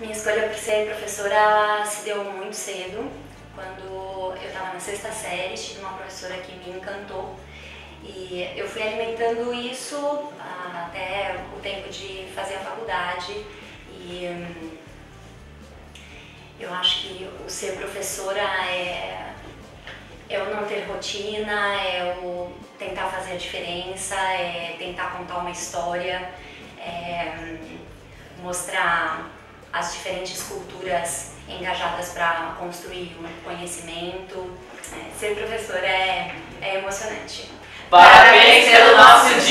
Minha escolha por ser professora se deu muito cedo. Quando eu estava na sexta série, tive uma professora que me encantou e eu fui alimentando isso até o tempo de fazer a faculdade e hum, eu acho que o ser professora é, é o não ter rotina, é o tentar fazer a diferença, é tentar contar uma história, é hum, mostrar as diferentes culturas engajadas para construir um conhecimento. É, ser professora é, é emocionante. Parabéns pelo nosso dia!